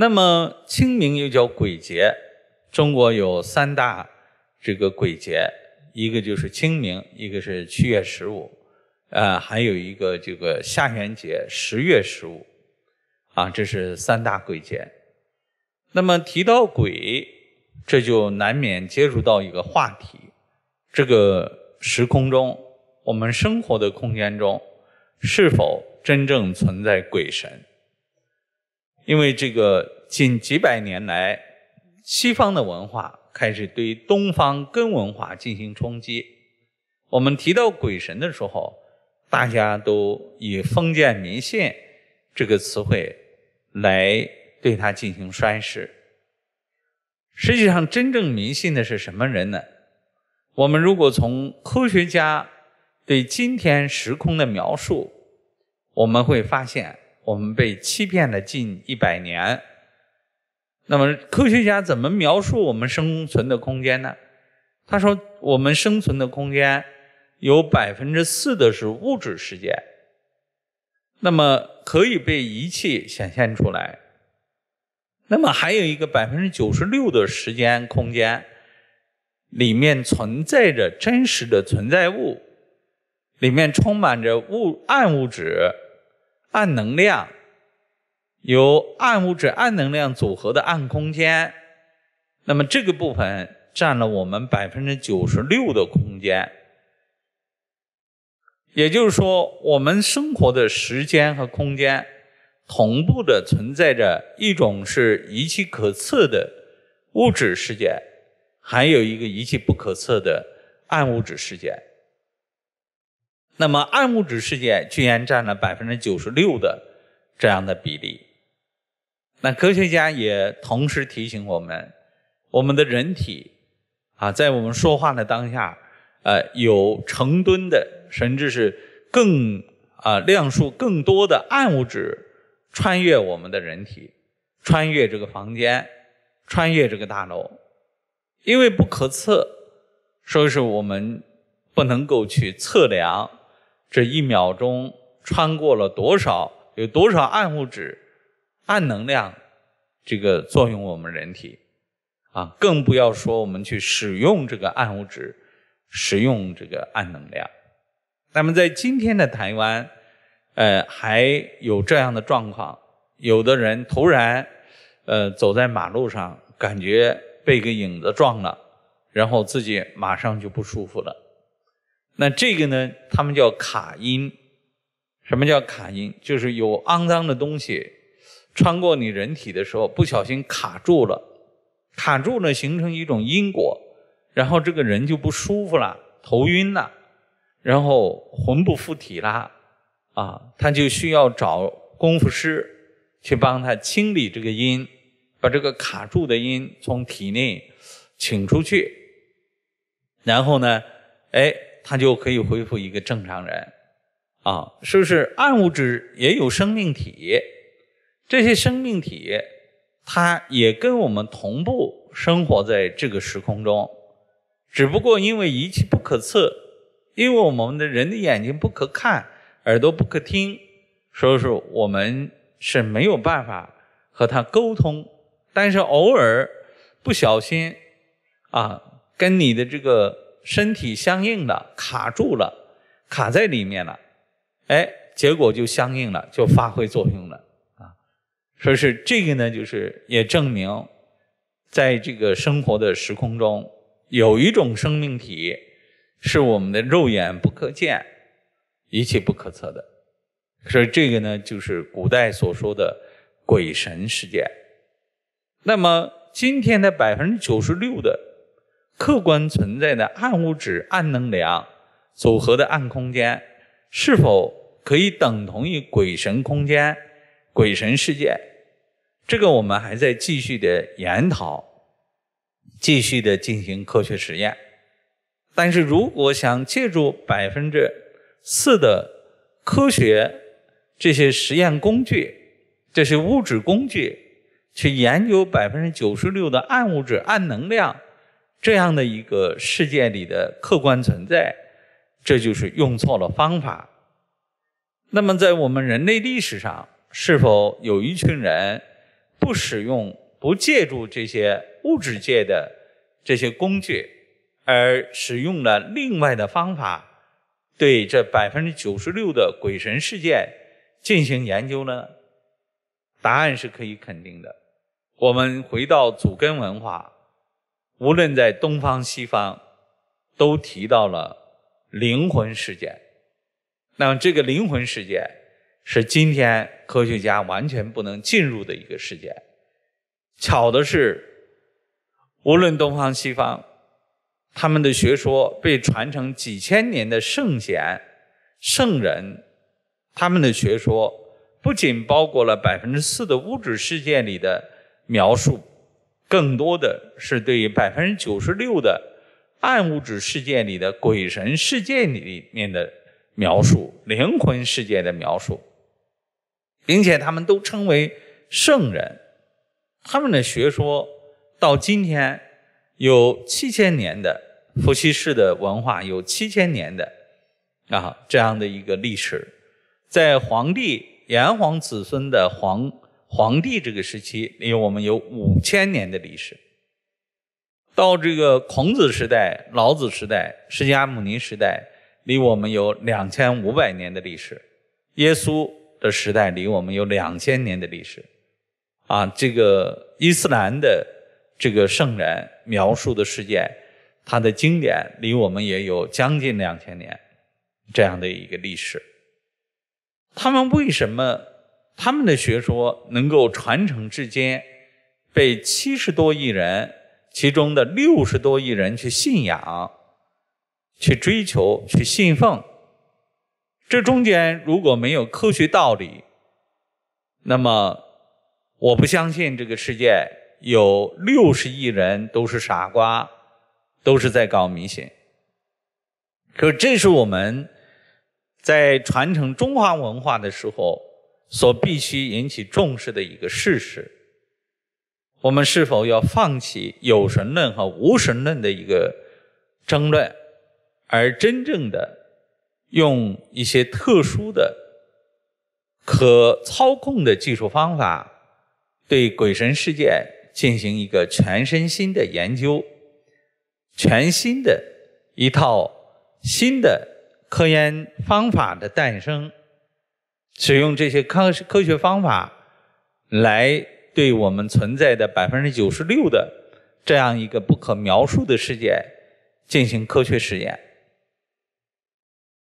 那么清明又叫鬼节，中国有三大这个鬼节，一个就是清明，一个是七月十五，呃，还有一个这个下元节，十月十五，啊，这是三大鬼节。那么提到鬼，这就难免接触到一个话题：这个时空中，我们生活的空间中，是否真正存在鬼神？因为这个近几百年来，西方的文化开始对东方根文化进行冲击。我们提到鬼神的时候，大家都以封建迷信这个词汇来对它进行宣示。实际上，真正迷信的是什么人呢？我们如果从科学家对今天时空的描述，我们会发现。我们被欺骗了近一百年。那么，科学家怎么描述我们生存的空间呢？他说，我们生存的空间有百分之四的是物质世界，那么可以被仪器显现出来。那么还有一个百分之九十六的时间空间里面存在着真实的存在物，里面充满着物暗物质。暗能量由暗物质、暗能量组合的暗空间，那么这个部分占了我们百分之九十六的空间。也就是说，我们生活的时间和空间同步的存在着一种是仪器可测的物质世界，还有一个仪器不可测的暗物质世界。那么暗物质世界居然占了百分之九十六的这样的比例。那科学家也同时提醒我们，我们的人体啊，在我们说话的当下，呃，有成吨的，甚至是更啊量数更多的暗物质穿越我们的人体，穿越这个房间，穿越这个大楼，因为不可测，所以说我们不能够去测量。这一秒钟穿过了多少？有多少暗物质、暗能量？这个作用我们人体啊，更不要说我们去使用这个暗物质、使用这个暗能量。那么在今天的台湾，呃，还有这样的状况：有的人突然呃走在马路上，感觉被个影子撞了，然后自己马上就不舒服了。那这个呢？他们叫卡音。什么叫卡音？就是有肮脏的东西穿过你人体的时候，不小心卡住了，卡住了形成一种因果，然后这个人就不舒服了，头晕了，然后魂不附体啦，啊，他就需要找功夫师去帮他清理这个音，把这个卡住的音从体内请出去，然后呢，哎。他就可以恢复一个正常人，啊，是不是？暗物质也有生命体，这些生命体，它也跟我们同步生活在这个时空中，只不过因为仪器不可测，因为我们的人的眼睛不可看，耳朵不可听，所以说我们是没有办法和他沟通。但是偶尔不小心，啊，跟你的这个。身体相应了卡住了，卡在里面了，哎，结果就相应了，就发挥作用了啊。说是这个呢，就是也证明，在这个生活的时空中，有一种生命体是我们的肉眼不可见、一切不可测的。所以这个呢，就是古代所说的鬼神事件。那么今天的百分之九十六的。客观存在的暗物质、暗能量组合的暗空间，是否可以等同于鬼神空间、鬼神世界？这个我们还在继续的研讨，继续的进行科学实验。但是如果想借助百分之四的科学这些实验工具、这些物质工具，去研究百分之九十六的暗物质、暗能量。这样的一个世界里的客观存在，这就是用错了方法。那么，在我们人类历史上，是否有一群人不使用、不借助这些物质界的这些工具，而使用了另外的方法，对这百分之九十六的鬼神事件进行研究呢？答案是可以肯定的。我们回到祖根文化，无论在东方西方，都提到了灵魂事件。那么，这个灵魂事件是今天科学家完全不能进入的一个事件。巧的是，无论东方西方，他们的学说被传承几千年的圣贤、圣人，他们的学说不仅包括了百分之四的物质世界里的描述，更多的是对于百分之九十六的暗物质世界里的鬼神世界里面的。描述灵魂世界的描述，并且他们都称为圣人。他们的学说到今天有七千年的伏羲氏的文化，有七千年的啊这样的一个历史。在黄帝炎黄子孙的黄皇帝这个时期，离我们有五千年的历史。到这个孔子时代、老子时代、释迦牟尼时代。离我们有两千五百年的历史，耶稣的时代离我们有两千年的历史，啊，这个伊斯兰的这个圣人描述的世界，他的经典离我们也有将近两千年这样的一个历史。他们为什么他们的学说能够传承至今，被七十多亿人，其中的六十多亿人去信仰？去追求、去信奉，这中间如果没有科学道理，那么我不相信这个世界有六十亿人都是傻瓜，都是在搞迷信。可这是我们在传承中华文化的时候所必须引起重视的一个事实。我们是否要放弃有神论和无神论的一个争论？而真正的用一些特殊的、可操控的技术方法，对鬼神事件进行一个全身心的研究，全新的一套新的科研方法的诞生，使用这些科科学方法来对我们存在的百分之九十六的这样一个不可描述的事件进行科学实验。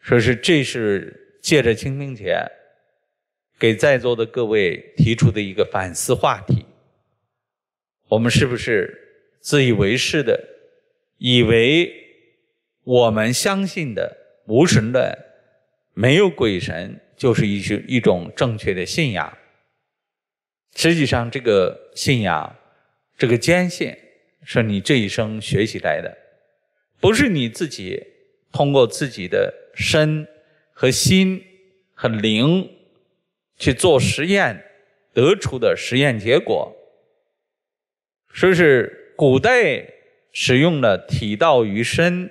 说是这是借着清明节，给在座的各位提出的一个反思话题。我们是不是自以为是的，以为我们相信的无神论、没有鬼神，就是一些一种正确的信仰？实际上，这个信仰，这个坚信，是你这一生学习来的，不是你自己通过自己的。身和心和灵去做实验得出的实验结果，说是古代使用了体道于身、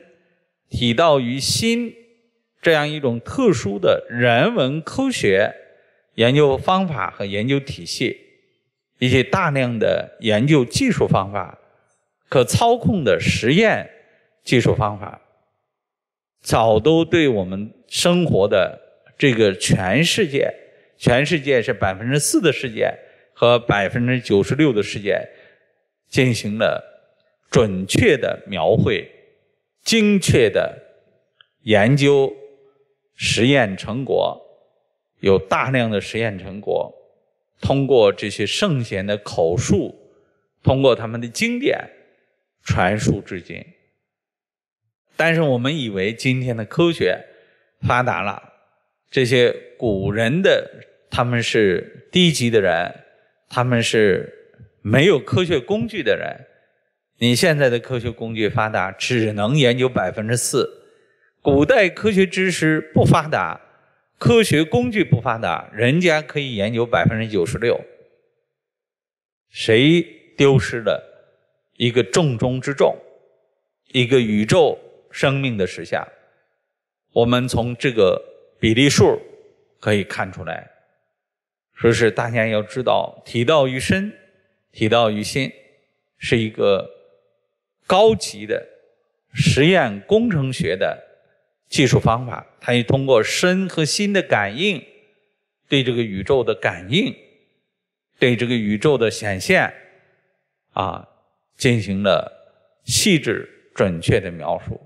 体道于心这样一种特殊的人文科学研究方法和研究体系，以及大量的研究技术方法、可操控的实验技术方法。早都对我们生活的这个全世界，全世界是百分之四的世界和百分之九十六的世界，进行了准确的描绘、精确的研究、实验成果，有大量的实验成果，通过这些圣贤的口述，通过他们的经典传输至今。但是我们以为今天的科学发达了，这些古人的他们是低级的人，他们是没有科学工具的人。你现在的科学工具发达，只能研究百分之四。古代科学知识不发达，科学工具不发达，人家可以研究百分之九十六。谁丢失了一个重中之重，一个宇宙？生命的实相，我们从这个比例数可以看出来，说是大家要知道，体道于身，体道于心是一个高级的实验工程学的技术方法，它也通过身和心的感应，对这个宇宙的感应，对这个宇宙的显现，啊，进行了细致准确的描述。